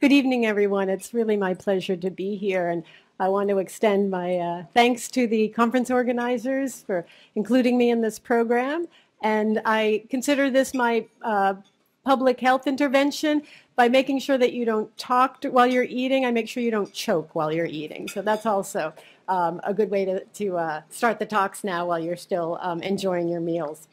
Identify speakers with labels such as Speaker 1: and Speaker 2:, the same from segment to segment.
Speaker 1: Good evening, everyone. It's really my pleasure to be here. And I want to extend my uh, thanks to the conference organizers for including me in this program. And I consider this my uh, public health intervention by making sure that you don't talk to, while you're eating. I make sure you don't choke while you're eating. So that's also um, a good way to, to uh, start the talks now while you're still um, enjoying your meals.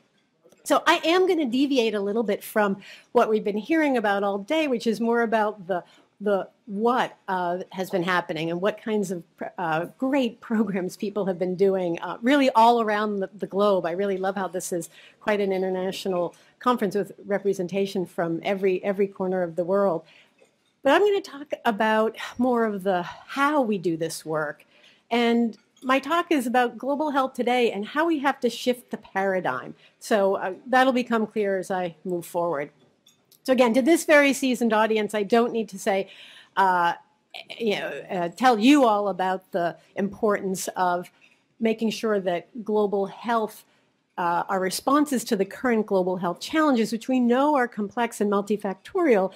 Speaker 1: So I am going to deviate a little bit from what we've been hearing about all day, which is more about the the what uh, has been happening and what kinds of uh, great programs people have been doing uh, really all around the, the, globe. I really love how this is quite an international conference with representation from every every corner of the world. But I'm going to talk about more of the how we do this work and my talk is about global health today and how we have to shift the paradigm. So uh, that'll become clear as I move forward. So again, to this very seasoned audience, I don't need to say, uh, you know, uh, tell you all about the importance of making sure that global health, uh, our responses to the current global health challenges, which we know are complex and multifactorial,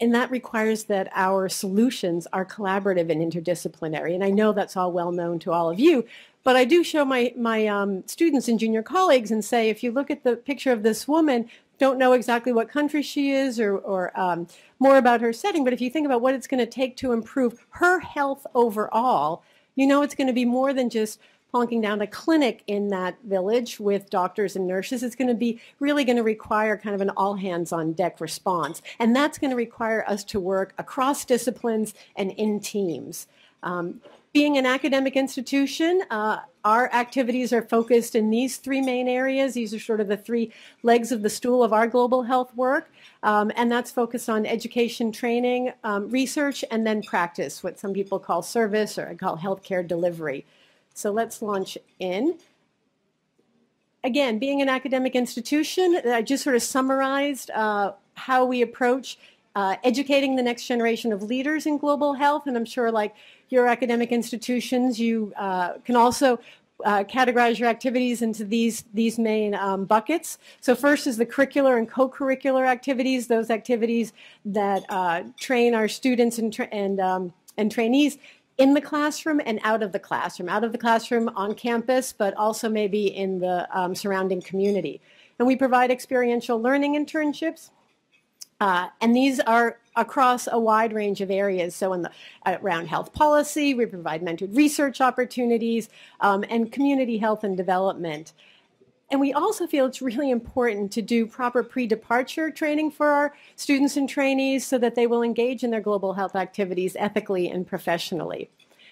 Speaker 1: and that requires that our solutions are collaborative and interdisciplinary. And I know that's all well known to all of you, but I do show my, my um, students and junior colleagues and say, if you look at the picture of this woman, don't know exactly what country she is or, or um, more about her setting, but if you think about what it's going to take to improve her health overall, you know it's going to be more than just plunking down a clinic in that village with doctors and nurses. is going to be really going to require kind of an all hands on deck response. And that's going to require us to work across disciplines and in teams. Um, being an academic institution, uh, our activities are focused in these three main areas. These are sort of the three legs of the stool of our global health work. Um, and that's focused on education, training, um, research, and then practice, what some people call service or I call healthcare delivery. So let's launch in. Again, being an academic institution, I just sort of summarized uh, how we approach uh, educating the next generation of leaders in global health. And I'm sure, like your academic institutions, you uh, can also uh, categorize your activities into these these main um, buckets. So first is the curricular and co-curricular activities, those activities that uh, train our students and tra- and um, and trainees in the classroom and out of the classroom, out of the classroom on campus, but also maybe in the um, surrounding community. And we provide experiential learning internships. Uh, and these are across a wide range of areas. So, in the around health policy, we provide mentored research opportunities um, and community health and development. And we also feel it's really important to do proper pre-departure training for our students and trainees so that they will engage in their global health activities ethically and professionally.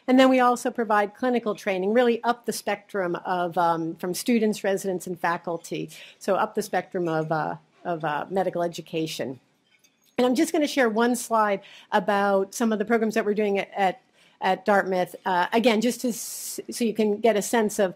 Speaker 1: And then we also provide clinical training, really up the spectrum of um, from students, residents, and faculty. So up the spectrum of, uh, of uh, medical education. And I'm just going to share one slide about some of the programs that we're doing at, at, at Dartmouth. Uh, again, just to, so you can get a sense of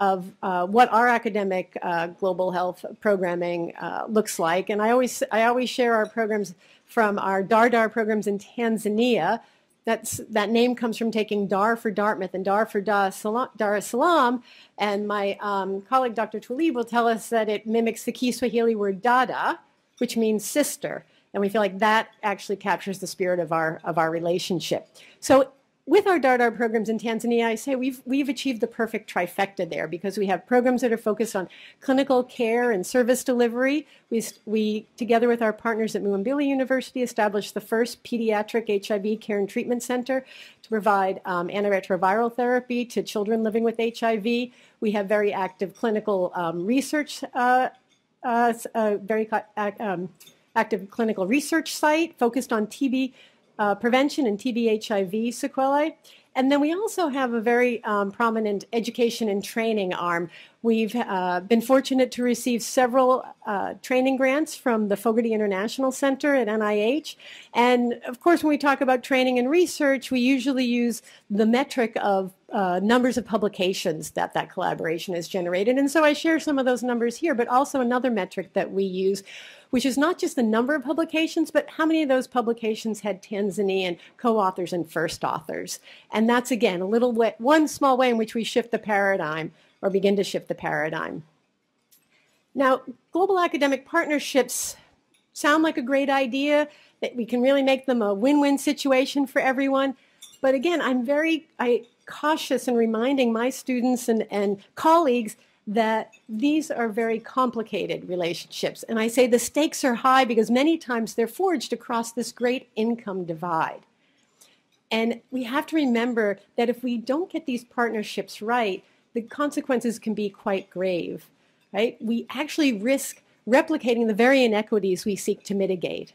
Speaker 1: of uh, what our academic uh, global health programming uh, looks like. And I always, I always share our programs from our DARDAR programs in Tanzania. That's, that name comes from taking Dar for Dartmouth and Dar for Dar, es Salaam. And my um, colleague, Dr. Twalib, will tell us that it mimics the Kiswahili word dada, which means sister. And we feel like that actually captures the spirit of our, of our relationship. So with our DARDAR programs in Tanzania, I say we've, we've achieved the perfect trifecta there because we have programs that are focused on clinical care and service delivery. We, we together with our partners at Muhimbili University, established the first pediatric HIV care and treatment center to provide um, antiretroviral therapy to children living with HIV. We have very active clinical um, research, uh, uh, uh, very um, active clinical research site focused on TB uh, prevention and TB HIV sequelae. And then we also have a very um, prominent education and training arm. We've uh, been fortunate to receive several uh, training grants from the Fogarty International Center at NIH. And of course, when we talk about training and research, we usually use the metric of uh, numbers of publications that that collaboration has generated. And so I share some of those numbers here, but also another metric that we use, which is not just the number of publications, but how many of those publications had Tanzanian co-authors and first authors. And that's, again, a little way, one small way in which we shift the paradigm or begin to shift the paradigm. Now, global academic partnerships sound like a great idea. that we can really make them a win-win situation for everyone. But again, I'm very I, cautious in reminding my students and, and colleagues that these are very complicated relationships. And I say the stakes are high because many times they're forged across this great income divide. And we have to remember that if we don't get these partnerships right, the consequences can be quite grave, right? We actually risk replicating the very inequities we seek to mitigate.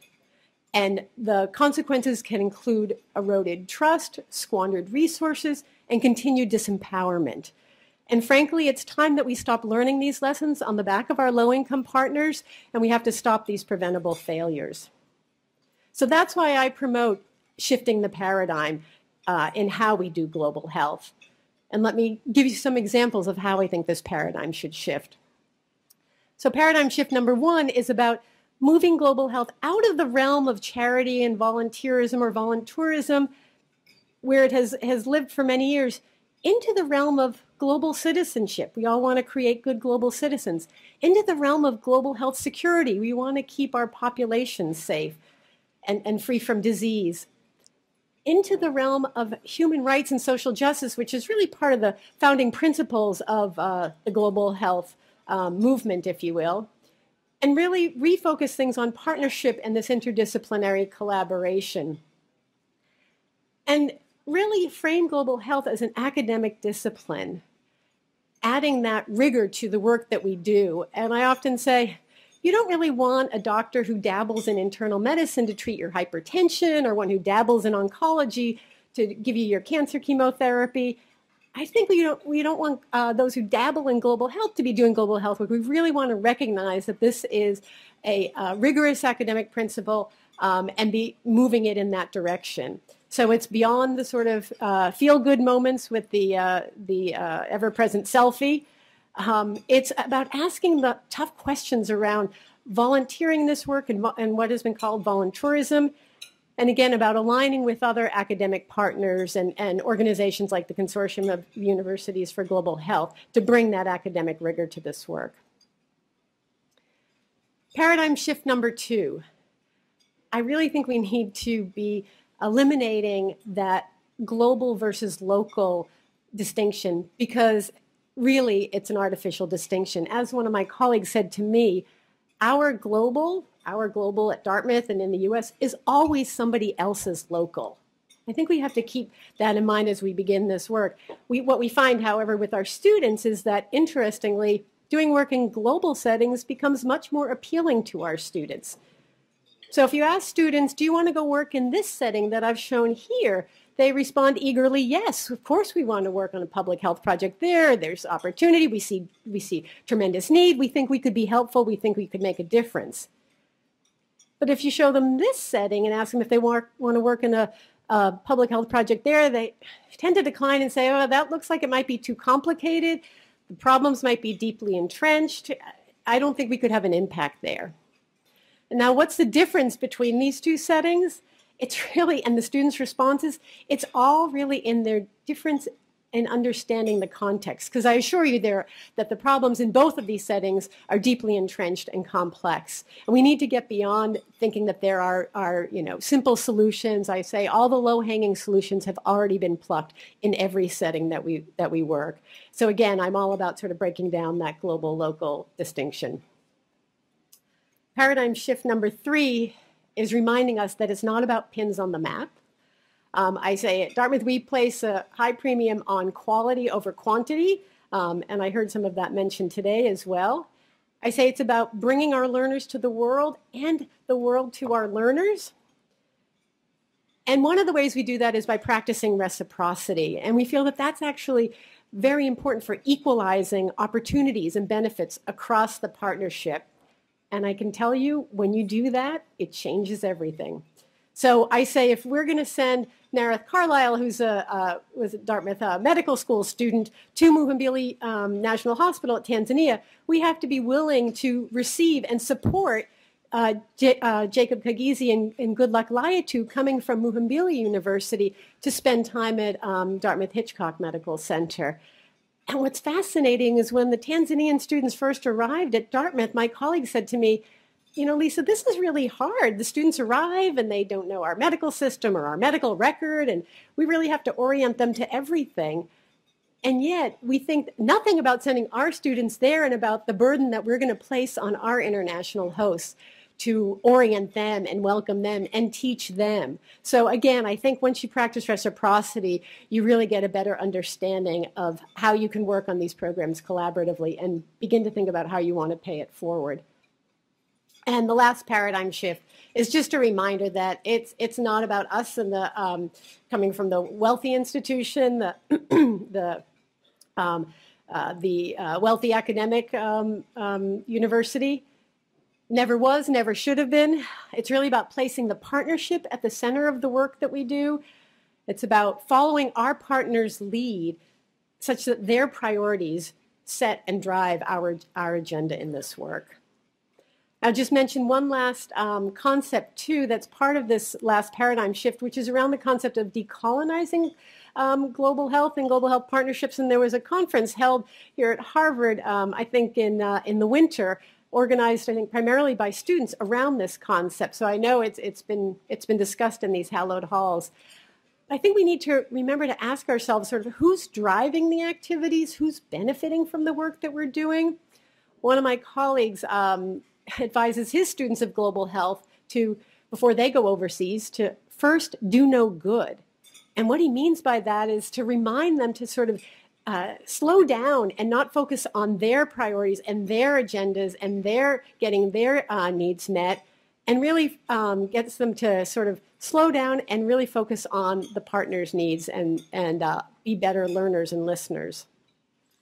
Speaker 1: And the consequences can include eroded trust, squandered resources, and continued disempowerment. And frankly, it's time that we stop learning these lessons on the back of our low income partners, and we have to stop these preventable failures. So that's why I promote shifting the paradigm uh, in how we do global health. And let me give you some examples of how I think this paradigm should shift. So, paradigm shift number one is about moving global health out of the realm of charity and volunteerism or voluntourism, where it has, has lived for many years, into the realm of global citizenship. We all want to create good global citizens. Into the realm of global health security. We want to keep our populations safe and, and free from disease into the realm of human rights and social justice, which is really part of the founding principles of uh, the global health um, movement, if you will, and really refocus things on partnership and this interdisciplinary collaboration. And really frame global health as an academic discipline, adding that rigor to the work that we do. And I often say, you don't really want a doctor who dabbles in internal medicine to treat your hypertension or one who dabbles in oncology to give you your cancer chemotherapy. I think we don't we don't want uh, those who dabble in global health to be doing global health work. We really want to recognize that this is a uh, rigorous academic principle um, and be moving it in that direction. So it's beyond the sort of uh, feel good moments with the uh, the uh, ever present selfie um, it's about asking the tough questions around volunteering this work and, and what has been called voluntourism. And again, about aligning with other academic partners and, and organizations like the Consortium of Universities for Global Health to bring that academic rigor to this work. Paradigm shift number two. I really think we need to be eliminating that global versus local distinction because really it's an artificial distinction. As one of my colleagues said to me, our global, our global at Dartmouth and in the US is always somebody else's local. I think we have to keep that in mind as we begin this work. We, what we find, however, with our students is that interestingly, doing work in global settings becomes much more appealing to our students. So if you ask students, do you want to go work in this setting that I've shown here? they respond eagerly, yes, of course we want to work on a public health project there. There's opportunity. We see, we see tremendous need. We think we could be helpful. We think we could make a difference. But if you show them this setting and ask them if they want, want to work in a, a public health project there, they tend to decline and say, oh, that looks like it might be too complicated. The problems might be deeply entrenched. I don't think we could have an impact there. Now, what's the difference between these two settings? it's really, and the students' responses, it's all really in their difference in understanding the context. Because I assure you there that the problems in both of these settings are deeply entrenched and complex. And we need to get beyond thinking that there are, are you know, simple solutions. I say all the low-hanging solutions have already been plucked in every setting that we, that we work. So again, I'm all about sort of breaking down that global-local distinction. Paradigm shift number three is reminding us that it's not about pins on the map. Um, I say at Dartmouth, we place a high premium on quality over quantity, um, and I heard some of that mentioned today as well. I say it's about bringing our learners to the world and the world to our learners. And one of the ways we do that is by practicing reciprocity. And we feel that that's actually very important for equalizing opportunities and benefits across the partnership. And I can tell you, when you do that, it changes everything. So I say, if we're going to send Nareth Carlisle, who's a was a Dartmouth uh, Medical School student, to Muhimbili um, National Hospital at Tanzania, we have to be willing to receive and support uh, J- uh, Jacob Kagizi and, and Goodluck Laiatu coming from Muhimbili University to spend time at um, Dartmouth Hitchcock Medical Center. And what's fascinating is when the Tanzanian students first arrived at Dartmouth, my colleague said to me, you know, Lisa, this is really hard. The students arrive and they don't know our medical system or our medical record, and we really have to orient them to everything. And yet, we think nothing about sending our students there and about the burden that we're going to place on our international hosts to orient them and welcome them and teach them. So again, I think once you practice reciprocity, you really get a better understanding of how you can work on these programs collaboratively and begin to think about how you want to pay it forward. And the last paradigm shift is just a reminder that it's it's not about us and the um, coming from the wealthy institution, the the um, uh, the uh, wealthy academic um, um, university never was, never should have been. It's really about placing the partnership at the center of the work that we do. It's about following our partners' lead such that their priorities set and drive our, our agenda in this work. I'll just mention one last um, concept, too, that's part of this last paradigm shift, which is around the concept of decolonizing um, global health and global health partnerships. And there was a conference held here at Harvard, um, I think in, uh, in the winter, organized, I think, primarily by students around this concept. So I know it's, it's, been, it's been discussed in these hallowed halls. I think we need to remember to ask ourselves sort of who's driving the activities, who's benefiting from the work that we're doing. One of my colleagues um, advises his students of global health to, before they go overseas, to first do no good. And what he means by that is to remind them to sort of uh, slow down and not focus on their priorities and their agendas and their getting their uh, needs met and really um, gets them to sort of slow down and really focus on the partner's needs and, and uh, be better learners and listeners.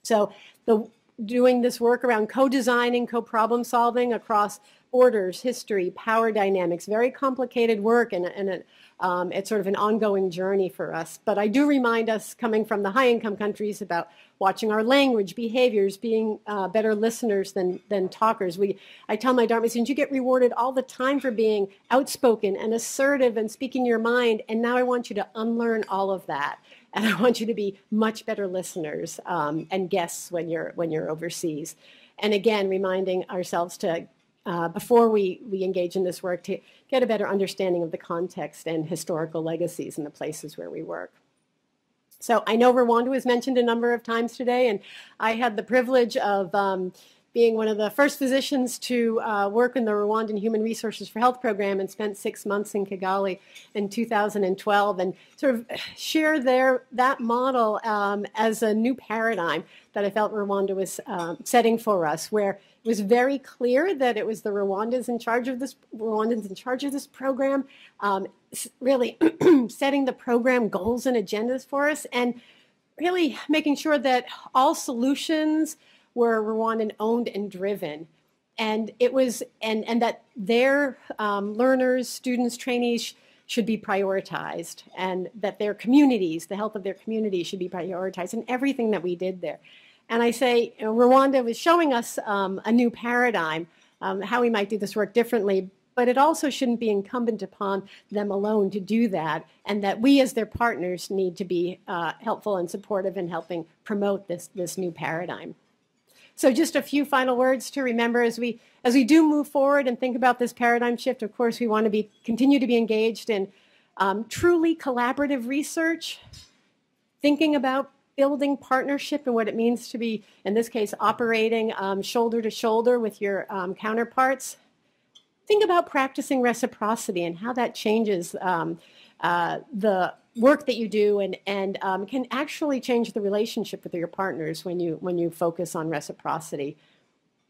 Speaker 1: So the doing this work around co-designing, co-problem solving across borders, history, power dynamics, very complicated work and, and a, um, it's sort of an ongoing journey for us. But I do remind us, coming from the high income countries, about watching our language, behaviors, being uh, better listeners than, than talkers. We, I tell my Dartmouth students, you get rewarded all the time for being outspoken and assertive and speaking your mind. And now I want you to unlearn all of that. And I want you to be much better listeners um, and guests when you're, when you're overseas. And again, reminding ourselves to uh, before we, we engage in this work to get a better understanding of the context and historical legacies in the places where we work. So I know Rwanda was mentioned a number of times today, and I had the privilege of um, being one of the first physicians to uh, work in the Rwandan Human Resources for Health program and spent six months in Kigali in 2012 and sort of share their, that model um, as a new paradigm that I felt Rwanda was um, setting for us, where it was very clear that it was the Rwandans in charge of this Rwandans in charge of this program, um, really setting the program goals and agendas for us, and really making sure that all solutions were Rwandan owned and driven. And it was, and, and that their um, learners, students, trainees should be prioritized, and that their communities, the health of their communities, should be prioritized in everything that we did there. And I say, you know, Rwanda was showing us um, a new paradigm, um, how we might do this work differently, but it also shouldn't be incumbent upon them alone to do that, and that we as their partners need to be uh, helpful and supportive in helping promote this, this new paradigm. So just a few final words to remember as we as we do move forward and think about this paradigm shift. Of course, we want to be continue to be engaged in um, truly collaborative research, thinking about building partnership and what it means to be, in this case, operating um, shoulder to shoulder with your um, counterparts. Think about practicing reciprocity and how that changes um, uh, the work that you do and, and um, can actually change the relationship with your partners when you, when you focus on reciprocity.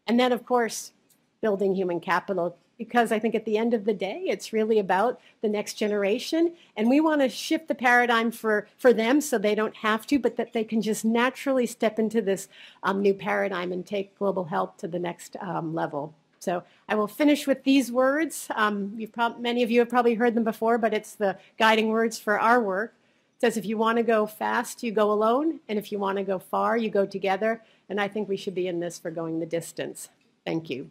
Speaker 1: And then, of course, building human capital, because I think at the end of the day, it's really about the next generation. And we want to shift the paradigm for, for them so they don't have to, but that they can just naturally step into this um, new paradigm and take global health to the next um, level. So I will finish with these words. Um, many of you have probably heard them before, but it's the guiding words for our work. It says, if you want to go fast, you go alone. And if you want to go far, you go together. And I think we should be in this for going the distance. Thank you.